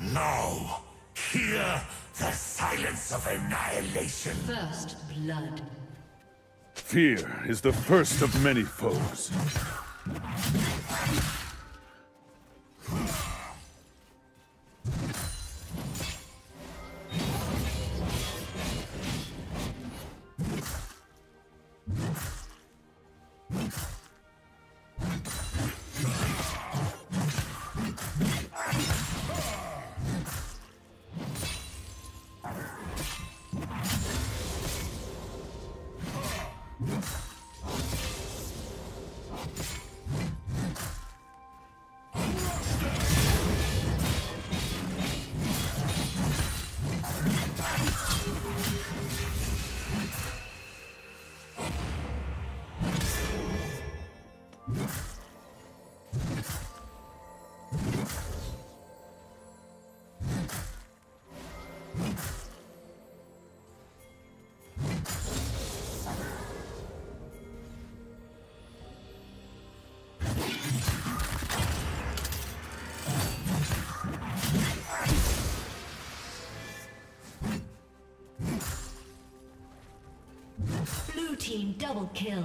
Now, hear the silence of annihilation. First blood. Fear is the first of many foes. Team double kill.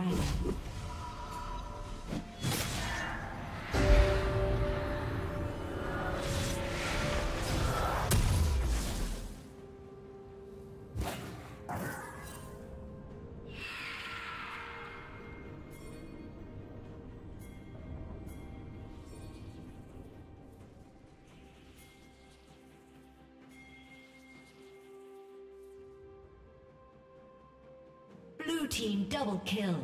Slain Team double kill.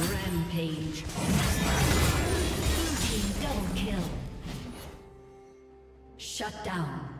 Rampage. Blue team double kill. Shut down.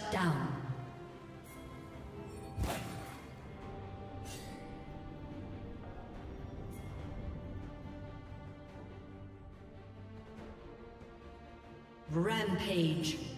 Shut down. Rampage.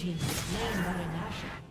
Blue team slain by Nashor.